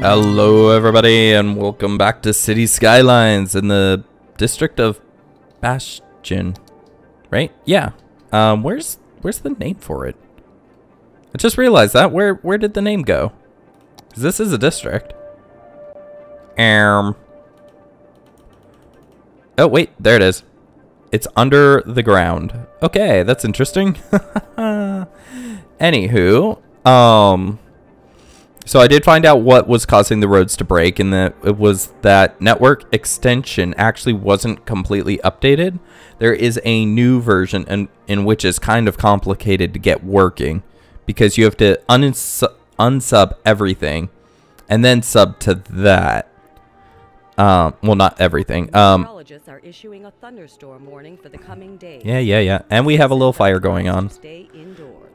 Hello, everybody, and welcome back to Cities Skylines in the district of Bastion. Right? Yeah. Um, where's where's the name for it? I just realized that. Where where did the name go? this is a district. Um. Oh wait, there it is. It's under the ground. Okay, that's interesting. Anywho, um. So I did find out what was causing the roads to break, and that it was that network extension actually wasn't completely updated. There is a new version, in, in which is kind of complicated to get working, because you have to uns- unsub everything, and then sub to that. Um, well, not everything. Um, are issuing a thunderstorm warning for the coming days. yeah, yeah, yeah, and we have a little fire going on.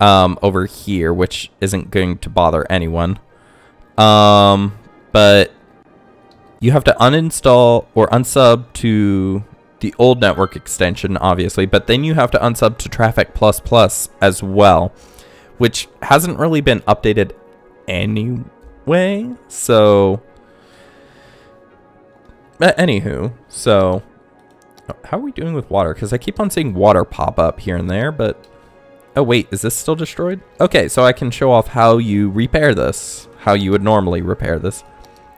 Um, over here, which isn't going to bother anyone. Um, but you have to uninstall or unsub to the old network extension, obviously, but then you have to unsub to Traffic Plus Plus as well, which hasn't really been updated anyway. So, anywho, so how are we doing with water? Because I keep on seeing water pop up here and there, but Oh wait, is this still destroyed? Okay, so I can show off how you repair this. How you would normally repair this.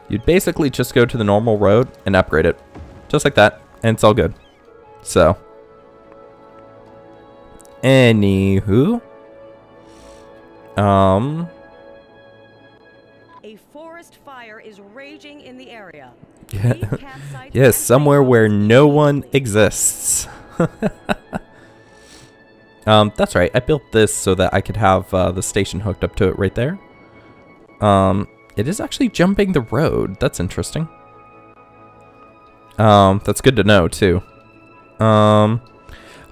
You'd basically just go to the normal road and upgrade it. Just like that. And it's all good. So. Anywho. Um. a forest fire is raging in the area. Yeah. Leave yes, somewhere where no one exists. um, that's right. I built this so that I could have uh, the station hooked up to it right there. Um, it is actually jumping the road. That's interesting. Um, that's good to know too. Um,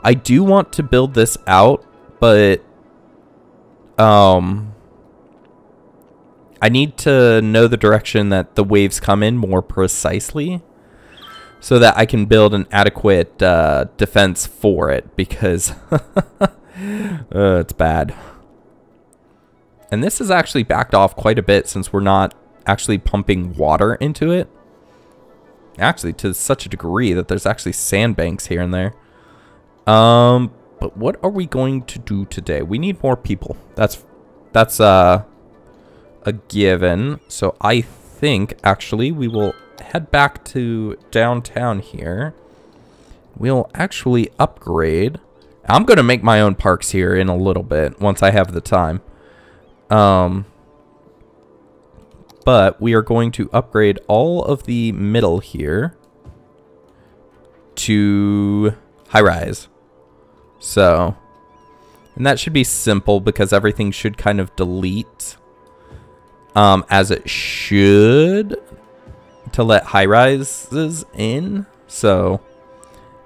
I do want to build this out, but um, I need to know the direction that the waves come in more precisely so that I can build an adequate uh, defense for it because uh, it's bad. And this has actually backed off quite a bit since we're not actually pumping water into it. Actually, to such a degree that there's actually sandbanks here and there. Um, but what are we going to do today? We need more people. That's that's uh a given. So I think actually we will head back to downtown here. We'll actually upgrade. I'm going to make my own parks here in a little bit once I have the time. Um but we are going to upgrade all of the middle here to high rise. So, and that should be simple because everything should kind of delete um, as it should to let high rises in. So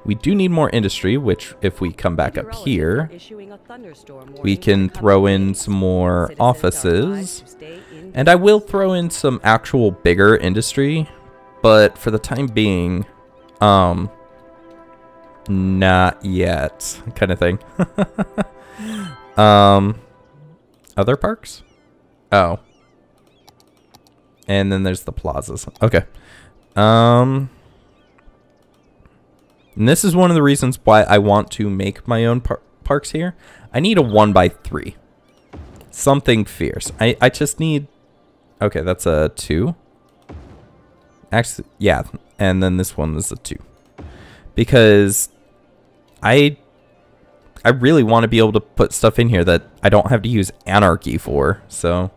we do need more industry, which if we come back up here, are issuing a thunderstorm we can throw in some more offices. advised to stay And I will throw in some actual bigger industry, but for the time being, um, not yet, kind of thing. um, other parks? Oh. And then there's the plazas. Okay. Um, and this is one of the reasons why I want to make my own par- parks here. I need a one by three. Something fierce. I, I just need Okay, that's a two. Actually, yeah, and then this one is a two. Because I I really want to be able to put stuff in here that I don't have to use anarchy for, so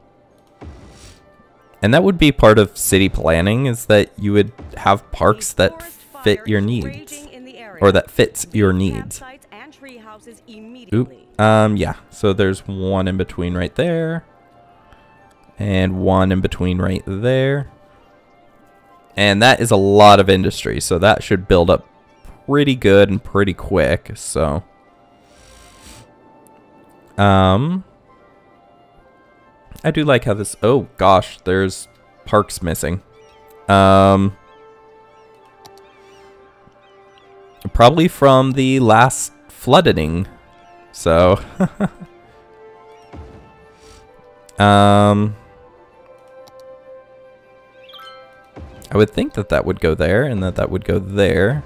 and that would be part of city planning is that you would have parks that fit your needs or that fits your needs. Oop. Um, yeah. So there's one in between right there. And one in between right there. And that is a lot of industry, so that should build up pretty good and pretty quick, so. Um. I do like how this, oh gosh, there's parks missing. Um. Probably from the last flooding. So, Um, I would think that that would go there and that that would go there.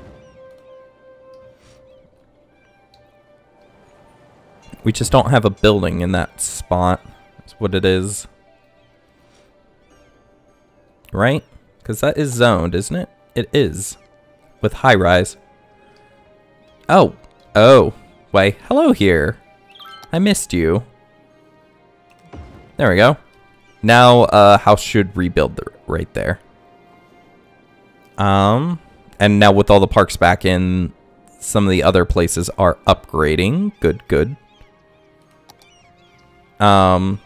We just don't have a building in that spot. What it is. Right? Because that is zoned, isn't it? It is. With high rise. Oh. Oh. Why, hello here. I missed you. There we go. Now, uh, house should rebuild the, right there. Um, and now with all the parks back in, some of the other places are upgrading. Good, good. Um,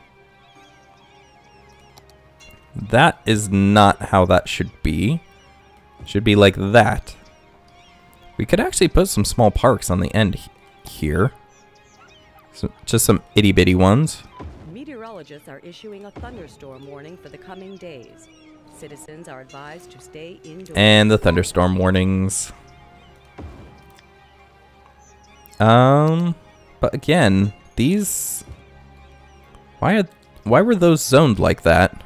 that is not how that should be. Should be like that. We could actually put some small parks on the end here. So, just some itty bitty ones. Meteorologists are issuing a thunderstorm warning for the coming days. Citizens are advised to stay indoors. And the thunderstorm warnings. Um, but again, these why why were those zoned like that?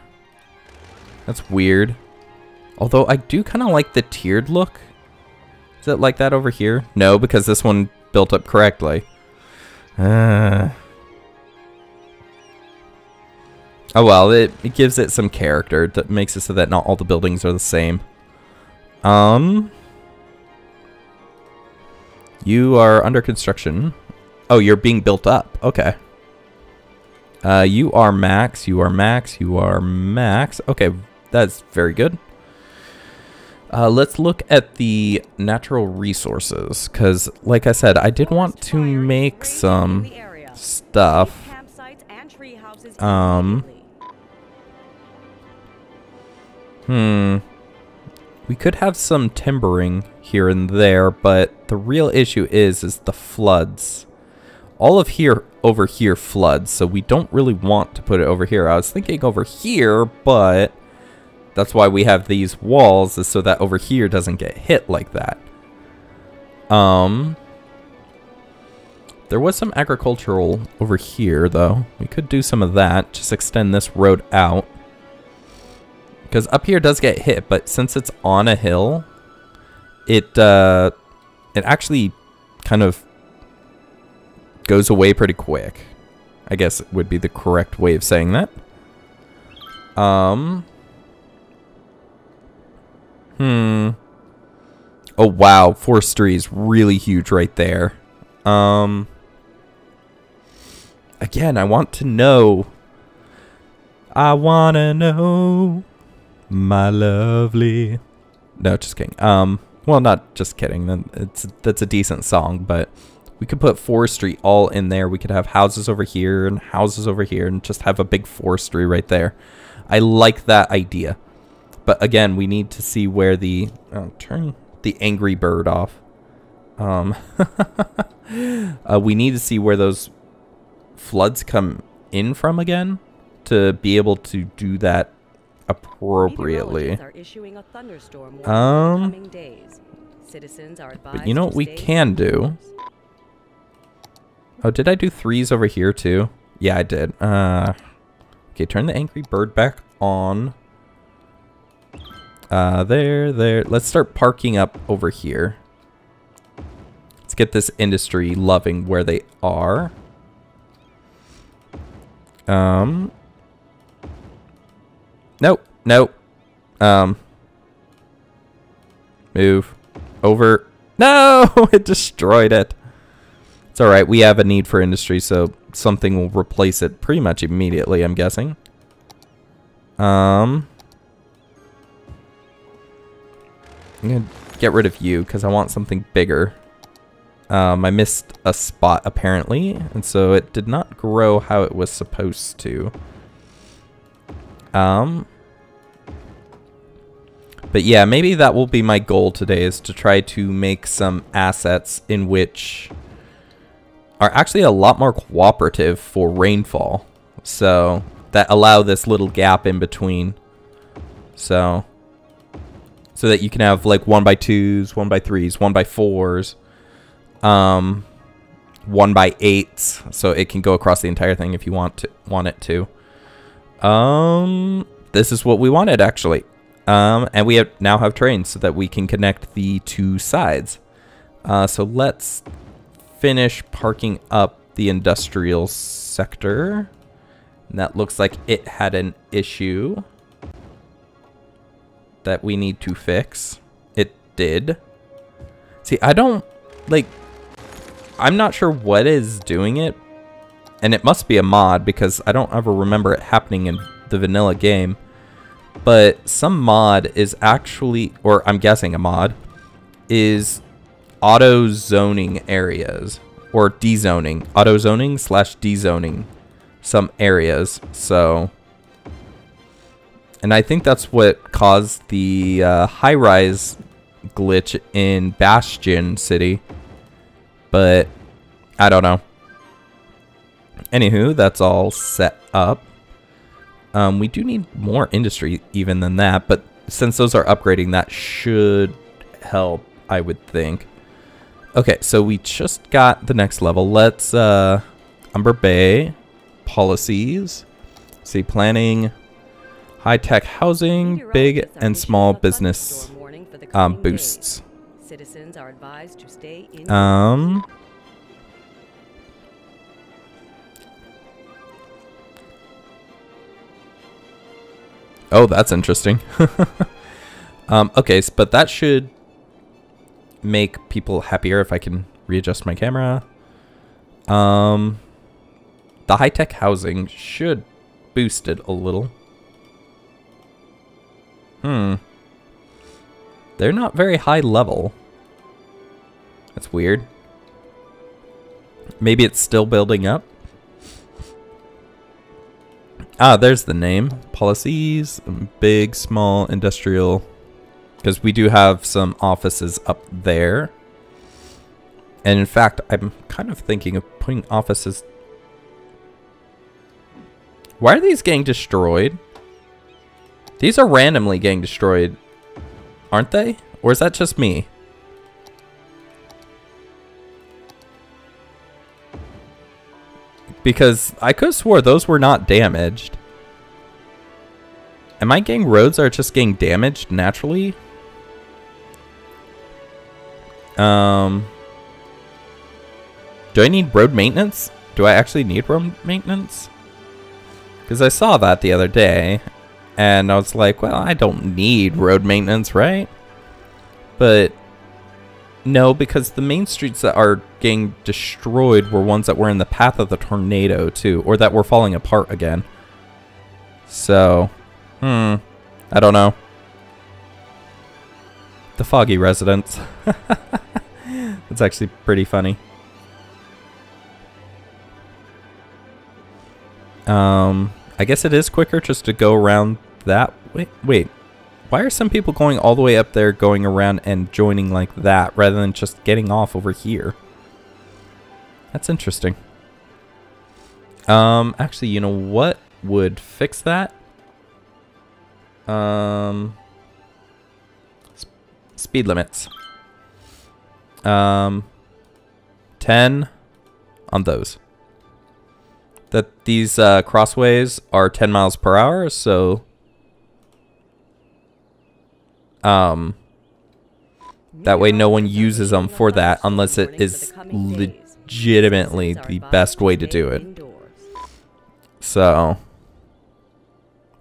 That's weird. Although I do kind of like the tiered look. Is it like that over here? No, because this one built up correctly. Uh. Oh well, it, it gives it some character. That makes it so that not all the buildings are the same. Um. You are under construction. Oh, you're being built up. Okay. Uh, you are max, you are max, you are max. Okay, that's very good. Uh, let's look at the natural resources, because, like I said, I did want to make some stuff. Um, hmm. We could have some timbering here and there, but the real issue is, is the floods. All of here over here floods, so we don't really want to put it over here. I was thinking over here, but that's why we have these walls, is so that over here doesn't get hit like that. Um, there was some agricultural over here, though. We could do some of that, just extend this road out. Because up here does get hit, but since it's on a hill, it, uh, it actually kind of goes away pretty quick. I guess it would be the correct way of saying that. Um. Hmm. Oh, wow. Forestry is really huge right there. Um. Again, I want to know. I want to know, my lovely. No, just kidding. Um. Well, not just kidding. It's that's a decent song, but we could put forestry all in there. We could have houses over here and houses over here and just have a big forestry right there. I like that idea. But again, we need to see where the... Oh, turn the angry bird off. Um, uh, we need to see where those floods come in from again to be able to do that appropriately. Um, but you know what we can do? Oh, did I do threes over here too? Yeah, I did. Uh, okay, turn the angry bird back on. Uh, there, there. Let's start parking up over here. Let's get this industry loving where they are. Um. Nope, nope. Um. Move. Over. No! It destroyed it. It's alright, we have a need for industry, so something will replace it pretty much immediately, I'm guessing. Um, I'm going to get rid of you, because I want something bigger. Um, I missed a spot, apparently, and so it did not grow how it was supposed to. Um, but yeah, maybe that will be my goal today, is to try to make some assets in which are actually a lot more cooperative for rainfall. So that allow this little gap in between. So so that you can have like one by twos, one by threes, one by fours, um, one by eights. So it can go across the entire thing if you want to want it to. Um, this is what we wanted actually. Um, and we have now have trains so that we can connect the two sides. Uh, so let's finish parking up the industrial sector. And that looks like it had an issue that we need to fix. It did. See, I don't, like, I'm not sure what is doing it. And it must be a mod because I don't ever remember it happening in the vanilla game. But some mod is actually, or I'm guessing a mod, is auto zoning areas or dezoning, auto zoning slash dezoning some areas. So, and I think that's what caused the uh, high rise glitch in Bastion City. But I don't know. Anywho, that's all set up. Um, we do need more industry even than that, but since those are upgrading, that should help, I would think. Okay, so we just got the next level. Let's, uh, Umber Bay, policies, see, planning, high-tech housing, big and small business um, boosts. Citizens are advised to stay in Um... Oh, that's interesting. um, okay, but that should make people happier if I can readjust my camera. Um, the high-tech housing should boost it a little. Hmm. They're not very high level. That's weird. Maybe it's still building up. Ah, there's the name. Policies, big, small, industrial. Because we do have some offices up there. And in fact, I'm kind of thinking of putting offices... Why are these getting destroyed? These are randomly getting destroyed, aren't they? Or is that just me? Because I could have swore those were not damaged. Am I getting roads that are just getting damaged naturally? Um, do I need road maintenance? Do I actually need road maintenance? Because I saw that the other day, and I was like, well, I don't need road maintenance, right? But no, because the main streets that are getting destroyed were ones that were in the path of the tornado, too, or that were falling apart again. So, hmm, I don't know. The foggy residents. It's actually pretty funny. Um, I guess it is quicker just to go around that. Wait, wait. Why are some people going all the way up there, going around and joining like that, rather than just getting off over here? That's interesting. Um, actually, you know what would fix that? Um, sp- speed limits. Um, 10 on those. That these uh, crossways are 10 miles per hour, so um, that way no one uses them for that unless it is legitimately the best way to do it. So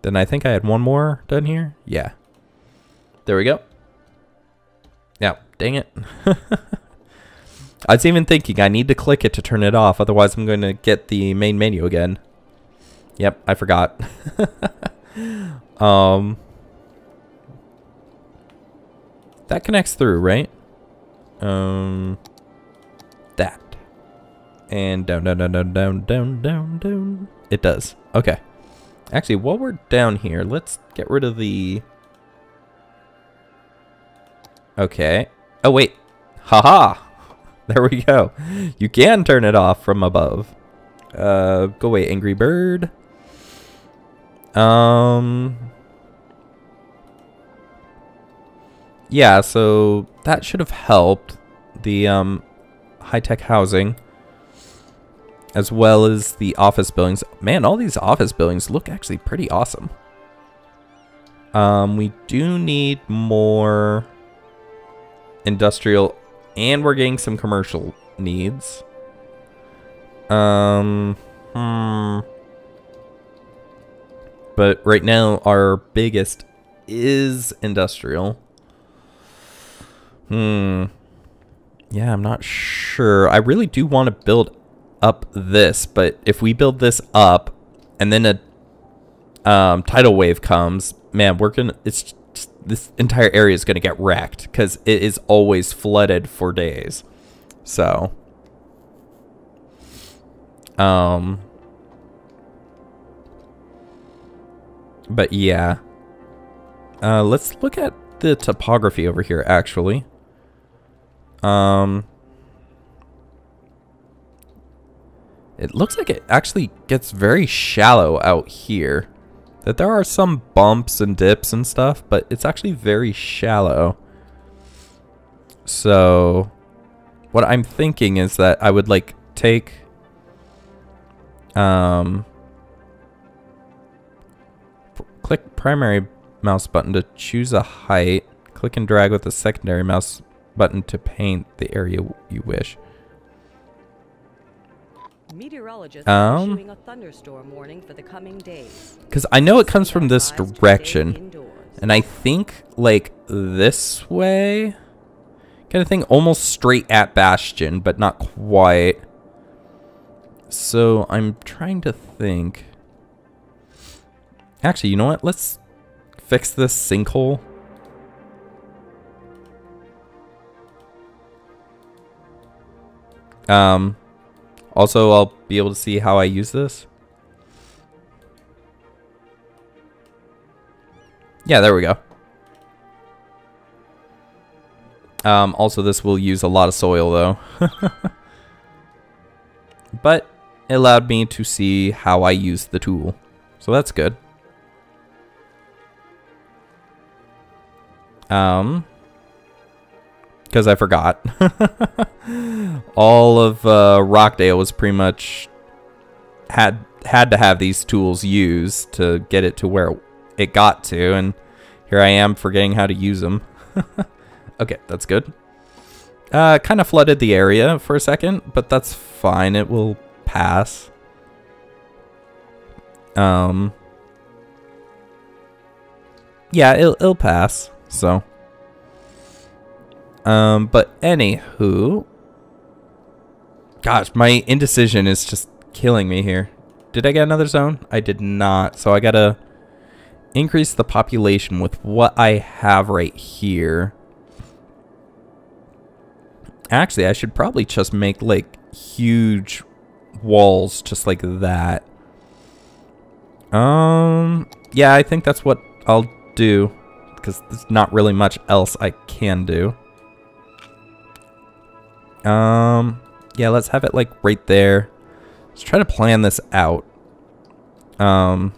then I think I had one more done here. Yeah. There we go. Yeah, dang it. I was even thinking I need to click it to turn it off, otherwise I'm going to get the main menu again. Yep, I forgot. um, that connects through, right? Um, that. And down, down, down, down, down, down, down, down. It does. Okay. Actually, while we're down here, let's get rid of the... Okay. Oh, wait. Haha! -ha. There we go. You can turn it off from above. Uh, go away, Angry Bird. Um... Yeah, so that should have helped the um, high-tech housing. as well as the office buildings. Man, all these office buildings look actually pretty awesome. Um, we do need more industrial, and we're getting some commercial needs. Um, hmm. But right now, our biggest is industrial. Hmm. Yeah, I'm not sure. I really do want to build up this, but if we build this up and then a um, tidal wave comes, man, we're gonna. It's just, this entire area is gonna get wrecked because it is always flooded for days. So, um, but yeah. Uh, let's look at the topography over here, actually. Um, it looks like it actually gets very shallow out here. That there are some bumps and dips and stuff, but it's actually very shallow. So, what I'm thinking is that I would like take, um, click primary mouse button to choose a height. Click and drag with the secondary mouse button to paint the area you wish. Meteorologists Um, issuing a thunderstorm warning for the coming days. Because I know it comes from this Advised to stay direction. And I think, like, this way? Kind of thing, almost straight at Bastion, but not quite. So, I'm trying to think. Actually, you know what? Let's fix this sinkhole. Um, also, I'll be able to see how I use this. Yeah, there we go. Um, also, this will use a lot of soil, though. but it allowed me to see how I use the tool. So that's good. Um, because I forgot. All of uh, Rockdale was pretty much had had to have these tools used to get it to where it got to, and here I am forgetting how to use them. okay, that's good. Uh, kind of flooded the area for a second, but that's fine. It will pass. Um, yeah, it'll, it'll pass. So, um, but anywho, gosh, my indecision is just killing me here. Did I get another zone? I did not. So I gotta increase the population with what I have right here. Actually, I should probably just make like huge walls just like that. Um, yeah, I think that's what I'll do because there's not really much else I can do. Um, yeah, let's have it like right there. Let's try to plan this out. Um,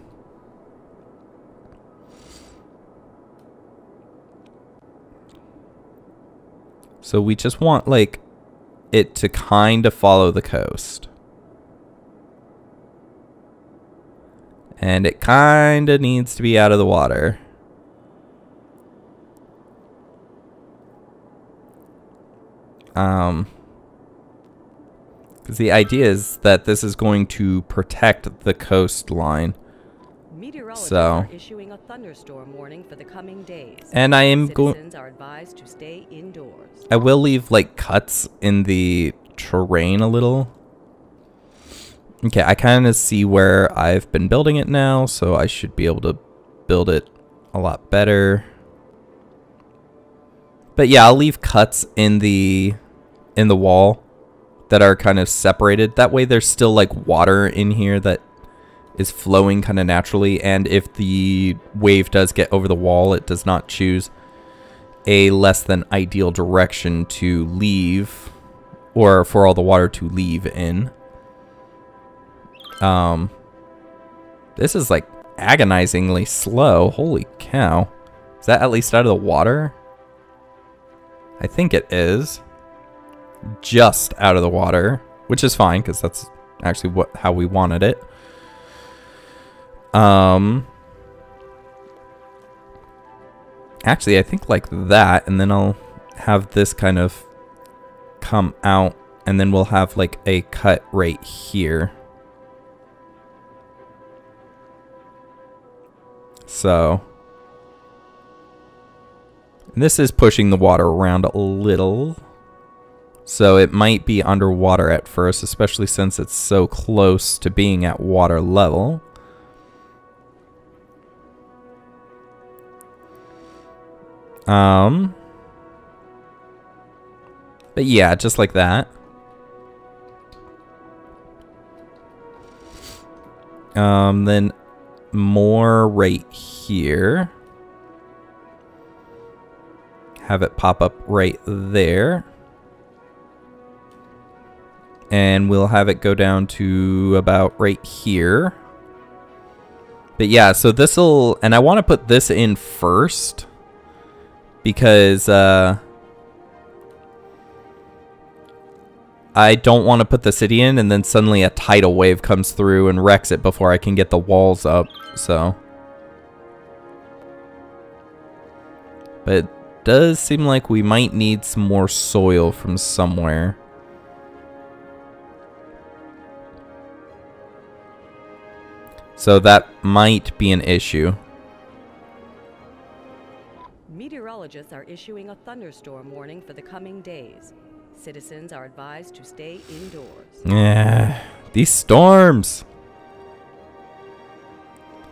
so we just want like it to kind of follow the coast. And it kind of needs to be out of the water. Um, because the idea is that this is going to protect the coastline. So- issuing a thunderstorm warning for the coming days. And I am going are advised to stay indoors. I will leave like cuts in the terrain a little. Okay, I kind of see where I've been building it now, so I should be able to build it a lot better. But yeah, I'll leave cuts in the in the wall that are kind of separated. That way there's still like water in here that is flowing kind of naturally and if the wave does get over the wall, it does not choose a less than ideal direction to leave or for all the water to leave in. Um this is like agonizingly slow. Holy cow. Is that at least out of the water? I think it is. Just out of the water, which is fine because that's actually what how we wanted it. Um Actually, I think like that and then I'll have this kind of come out and then we'll have like a cut right here. So this is pushing the water around a little. So it might be underwater at first, especially since it's so close to being at water level. Um, but yeah, just like that. Um, then more right here. Have it pop up right there. And we'll have it go down to about right here. But yeah, so this'll, and I want to put this in first because, uh, I don't want to put the city in and then suddenly a tidal wave comes through and wrecks it before I can get the walls up, so. But it does seem like we might need some more soil from somewhere. So that might be an issue. Meteorologists are issuing a thunderstorm warning for the coming days. Citizens are advised to stay indoors. Yeah, these storms.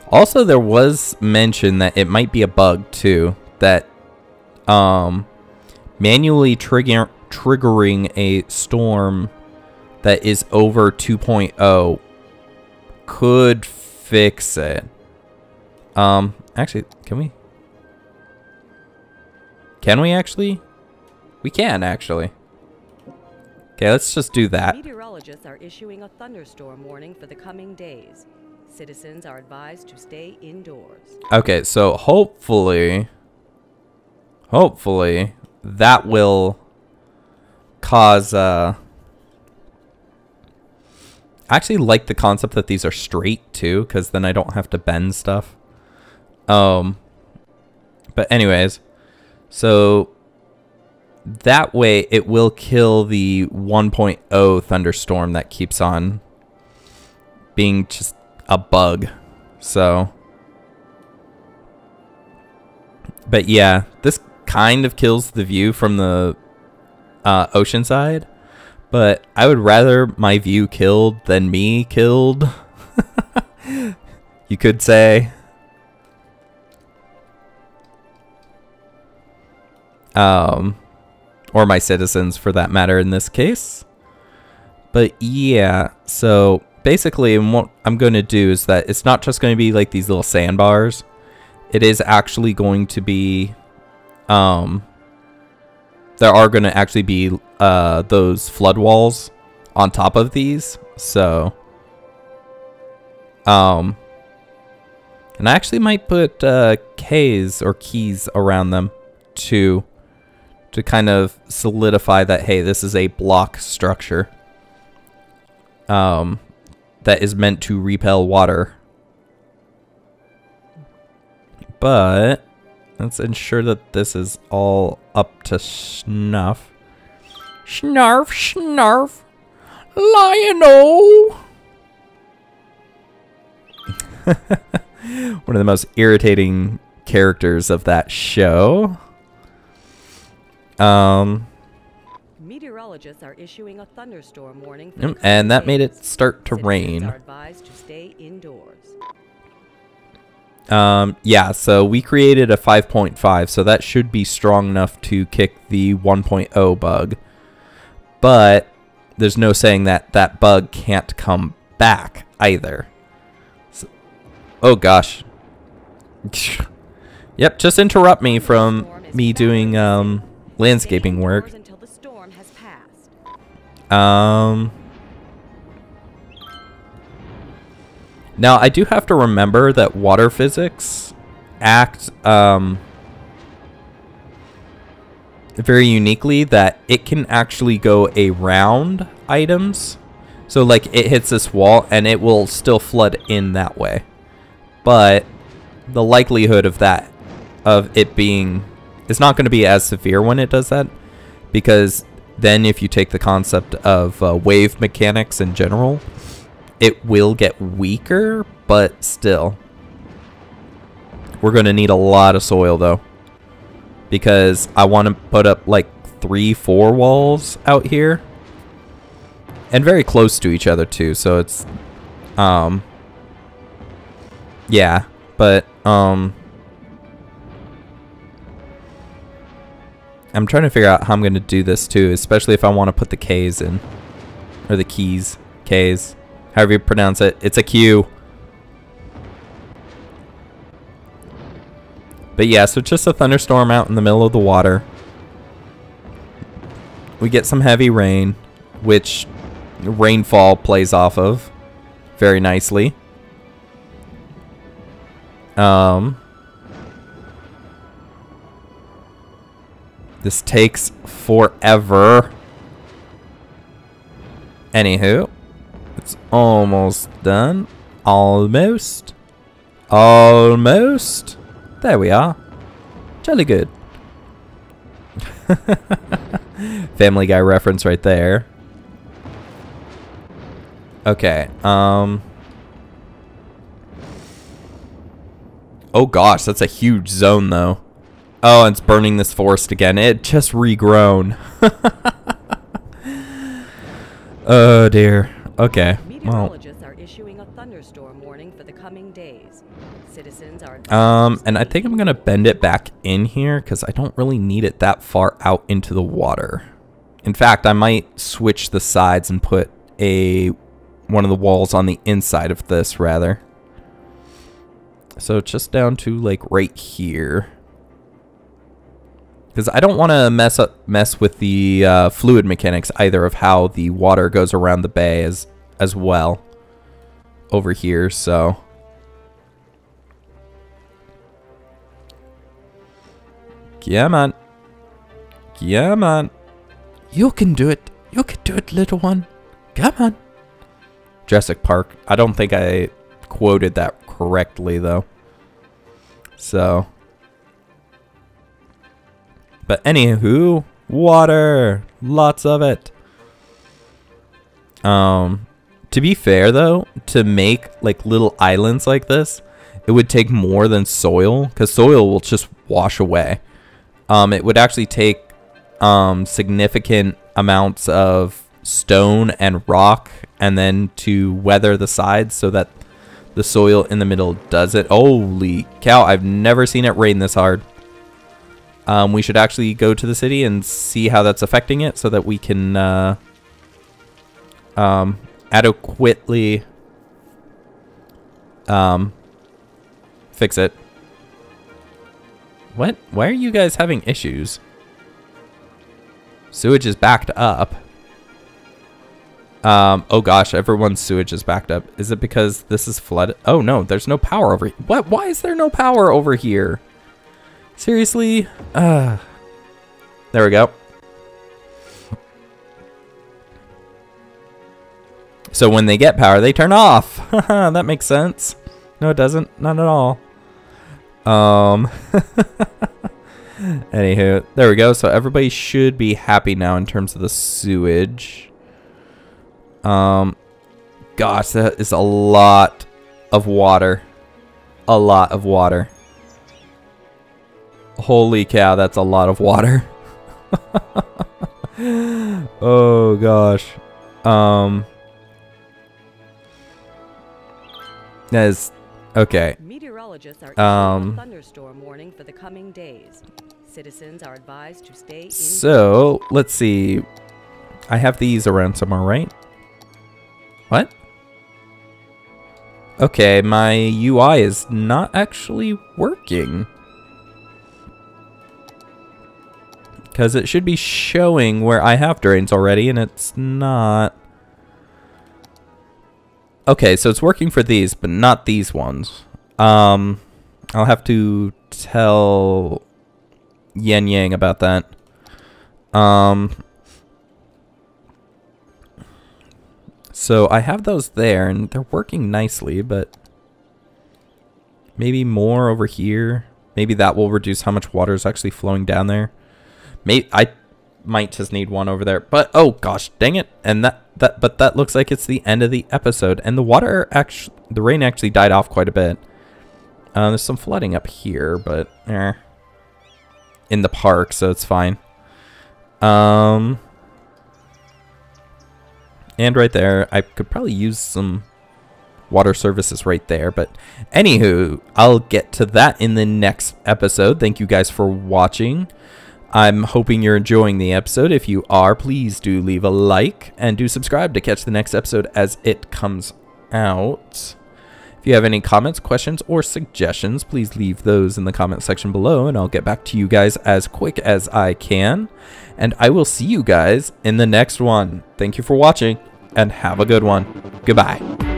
Also, there was mention that it might be a bug too that um manually trigger triggering a storm that is over 2.0 could fix it. Um, actually, can we? Can we actually? We can actually. Okay, let's just do that. Meteorologists are issuing a thunderstorm warning for the coming days. Citizens are advised to stay indoors. Okay, so hopefully, hopefully that will cause, uh, I actually like the concept that these are straight too, because then I don't have to bend stuff. Um, but anyways, so that way it will kill the 1.0 thunderstorm that keeps on being just a bug. So But yeah, this kind of kills the view from the uh, ocean side. But I would rather my view killed than me killed. you could say. Um or my citizens for that matter in this case. But yeah, so basically what I'm going to do is that it's not just going to be like these little sandbars. It is actually going to be um there are going to actually be uh those flood walls on top of these. So um and I actually might put uh K's or quays around them too to kind of solidify that hey this is a block structure um, that is meant to repel water but let's ensure that this is all up to snuff. Snarf snarf. Lion one of the most irritating characters of that show. Um, Meteorologists are issuing a thunderstorm warning. And that made it start to rain. Um, yeah, so we created a 5.5, so that should be strong enough to kick the 1.0 bug. But there's no saying that that bug can't come back either. So, oh gosh. yep, just interrupt me from me doing um landscaping work. Um. Now, I do have to remember that water physics act um, very uniquely that it can actually go around items So like it hits this wall and it will still flood in that way. But the likelihood of that of it being is not going to be as severe when it does that because then if you take the concept of uh, wave mechanics in general, it will get weaker, but still. We're going to need a lot of soil though because I want to put up like three, four walls out here and very close to each other too. So it's, um, yeah, but um, I'm trying to figure out how I'm going to do this too, especially if I want to put the K's in, or the quays, K's, however you pronounce it. It's a Q. But yeah, so just a thunderstorm out in the middle of the water. We get some heavy rain, which rainfall plays off of very nicely. Um, this takes forever. Anywho, almost done. Almost. Almost. There we are. Jolly good. Family Guy reference right there. Okay, um... Oh gosh, that's a huge zone though. Oh, it's burning this forest again. It just regrown. oh dear. Okay. Meteorologists are issuing a thunderstorm warning for the coming days. Citizens are Um, and I think I'm gonna bend it back in here because I don't really need it that far out into the water. In fact, I might switch the sides and put a one of the walls on the inside of this rather. So just down to like right here. Because I don't want to mess up mess with the uh, fluid mechanics either of how the water goes around the bay as as well over here. So Come on. Come on. You can do it. You can do it, little one. Come on. Jurassic Park. I don't think I quoted that correctly, though. So. But anywho, water. Lots of it. Um, to be fair, though, to make like little islands like this, it would take more than soil because soil will just wash away um, it would actually take um, significant amounts of stone and rock and then to weather the sides so that the soil in the middle does it. Holy cow, I've never seen it rain this hard. Um, we should actually go to the city and see how that's affecting it so that we can uh, um, adequately um, fix it. What? Why are you guys having issues? Sewage is backed up. Um, oh gosh, everyone's sewage is backed up. Is it because this is flooded? Oh no, there's no power over here. What? Why is there no power over here? Seriously? Uh, there we go. So when they get power, they turn off. that makes sense. No, it doesn't. Not at all. Um. Anywho, there we go. So everybody should be happy now in terms of the sewage. Um, gosh, that is a lot of water. A lot of water. Holy cow, that's a lot of water. oh gosh. Um, is okay. Meteorologists are Um, thunderstorm warning for the coming days. Citizens are advised to stay in. So, let's see. I have these around somewhere, right? What? Okay, my UI is not actually working. Because it should be showing where I have drains already, and it's not. Okay, so it's working for these, but not these ones. Um, I'll have to tell Yenyang about that. Um, So I have those there, and they're working nicely, but maybe more over here. Maybe that will reduce how much water is actually flowing down there. May I might just need one over there. But oh gosh, dang it! And that that but that looks like it's the end of the episode, and the water actually the rain actually died off quite a bit. Uh, there's some flooding up here, but eh, in the park, so it's fine. Um, and right there, I could probably use some water services right there. But anywho, I'll get to that in the next episode. Thank you guys for watching. I'm hoping you're enjoying the episode. If you are, please do leave a like and do subscribe to catch the next episode as it comes out. If you have any comments, questions, or suggestions, please leave those in the comment section below and I'll get back to you guys as quick as I can. And I will see you guys in the next one. Thank you for watching and have a good one. Goodbye.